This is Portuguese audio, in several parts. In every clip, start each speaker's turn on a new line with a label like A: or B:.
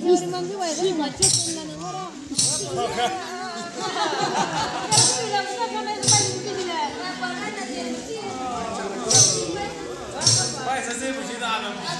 A: Jaurimam juga ya. Sih, macam punya nih orang.
B: Kalau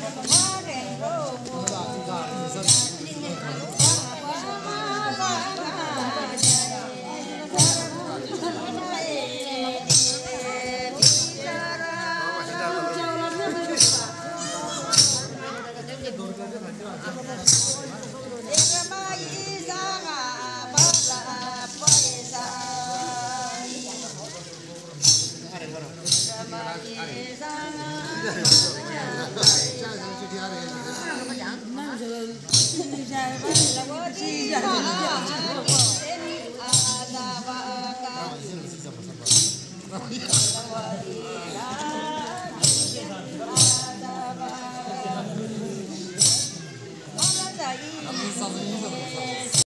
B: Yeah. 上次들이노벨 을.